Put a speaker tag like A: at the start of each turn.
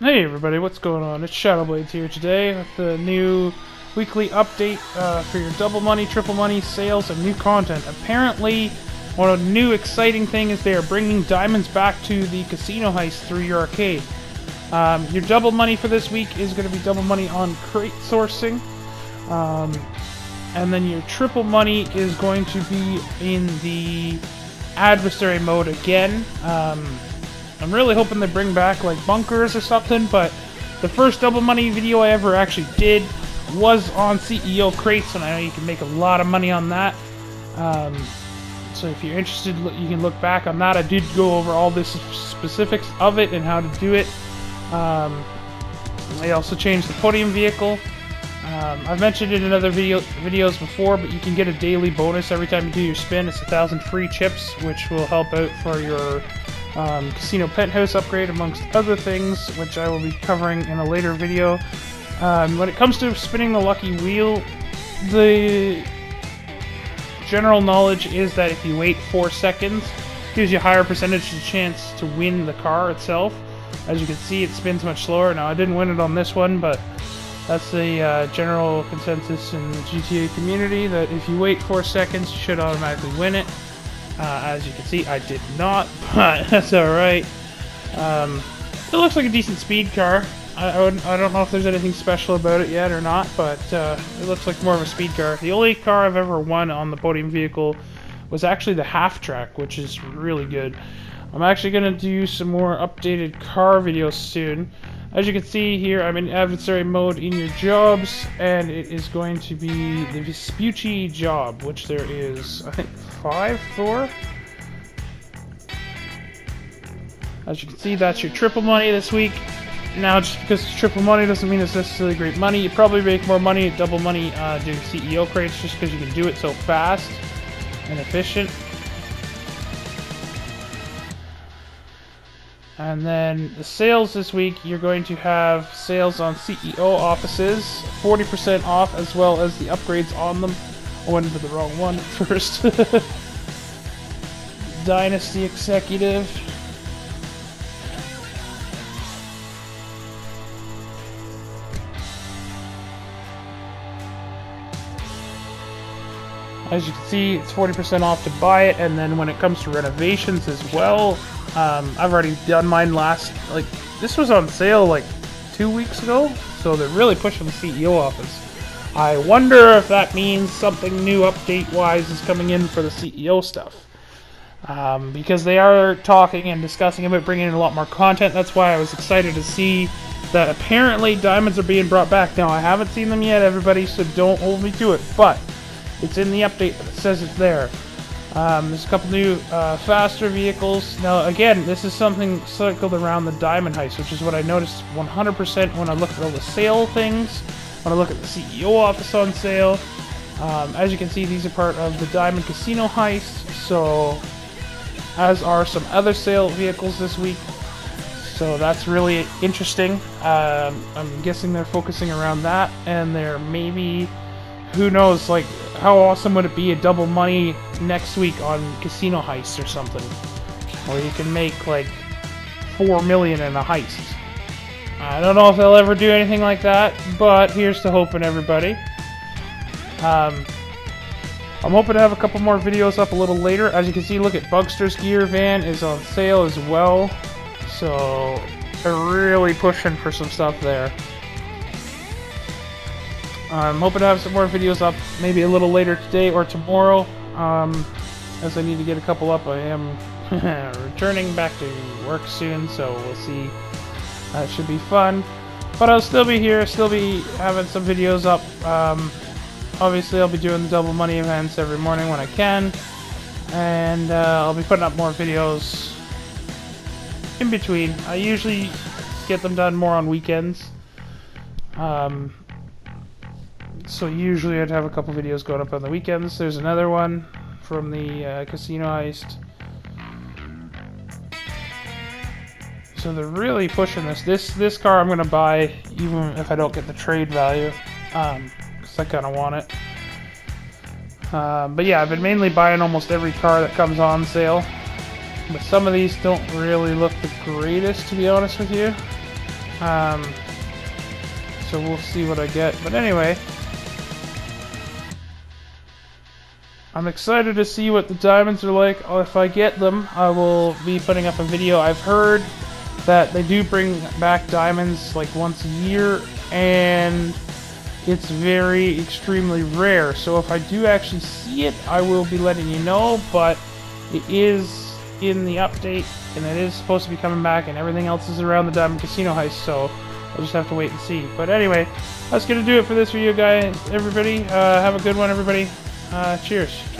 A: Hey everybody, what's going on? It's Shadowblades here today with the new weekly update uh, for your double money, triple money sales and new content. Apparently, one of the new exciting thing is they are bringing diamonds back to the casino heist through your arcade. Um, your double money for this week is going to be double money on crate sourcing. Um, and then your triple money is going to be in the adversary mode again. Um, I'm really hoping they bring back like bunkers or something, but the first double money video I ever actually did was on CEO crates, and I know you can make a lot of money on that. Um, so if you're interested, you can look back on that. I did go over all the specifics of it and how to do it. Um, I also changed the podium vehicle. Um, I've mentioned it in other video videos before, but you can get a daily bonus every time you do your spin. It's a thousand free chips, which will help out for your um, casino penthouse upgrade, amongst other things, which I will be covering in a later video. Um, when it comes to spinning the lucky wheel, the general knowledge is that if you wait four seconds, gives you a higher percentage chance to win the car itself. As you can see, it spins much slower. Now, I didn't win it on this one, but that's the uh, general consensus in the GTA community that if you wait four seconds, you should automatically win it. Uh, as you can see, I did not, but that's alright. Um, it looks like a decent speed car. I, I, I, don't know if there's anything special about it yet or not, but uh, it looks like more of a speed car. The only car I've ever won on the podium vehicle was actually the half track, which is really good. I'm actually going to do some more updated car videos soon. As you can see here, I'm in adversary mode in your jobs, and it is going to be the Vespucci job, which there is, I think, five for. As you can see, that's your triple money this week. Now, just because it's triple money doesn't mean it's necessarily great money. You probably make more money at double money uh, doing CEO crates just because you can do it so fast and efficient. And then the sales this week, you're going to have sales on CEO offices, 40% off, as well as the upgrades on them. I went into the wrong one at first. Dynasty Executive. As you can see, it's 40% off to buy it, and then when it comes to renovations as well, um, I've already done mine last, like, this was on sale like two weeks ago, so they're really pushing the CEO office. I wonder if that means something new update-wise is coming in for the CEO stuff. Um, because they are talking and discussing about bringing in a lot more content. That's why I was excited to see that apparently diamonds are being brought back. Now, I haven't seen them yet, everybody, so don't hold me to it. But it's in the update that says it's there. Um, there's a couple new uh, faster vehicles. Now, again, this is something circled around the Diamond Heist, which is what I noticed 100% when I look at all the sale things, when I look at the CEO office on sale. Um, as you can see, these are part of the Diamond Casino Heist, so as are some other sale vehicles this week. So that's really interesting. Um, I'm guessing they're focusing around that, and they're maybe, who knows, like how awesome would it be a double money next week on Casino Heist or something? Where you can make like four million in a heist. I don't know if they'll ever do anything like that, but here's to hoping, everybody. Um, I'm hoping to have a couple more videos up a little later. As you can see, look at Bugster's Gear Van is on sale as well. So, they're really pushing for some stuff there. I'm hoping to have some more videos up maybe a little later today or tomorrow. Um, as I need to get a couple up, I am returning back to work soon, so we'll see. That should be fun. But I'll still be here, still be having some videos up. Um, obviously, I'll be doing the double money events every morning when I can. And uh, I'll be putting up more videos in between. I usually get them done more on weekends. Um, so usually I'd have a couple videos going up on the weekends. There's another one from the uh, casino heist. So they're really pushing this. This this car I'm gonna buy even if I don't get the trade value, um, cause I kind of want it. Um, but yeah, I've been mainly buying almost every car that comes on sale. But some of these don't really look the greatest, to be honest with you. Um, so we'll see what I get. But anyway, I'm excited to see what the diamonds are like. If I get them, I will be putting up a video. I've heard that they do bring back diamonds like once a year, and it's very extremely rare. So if I do actually see it, I will be letting you know, but it is in the update, and it is supposed to be coming back, and everything else is around the Diamond Casino heist, so I'll just have to wait and see. But anyway, that's going to do it for this video, guys. Everybody, uh, have a good one, everybody. Uh, cheers.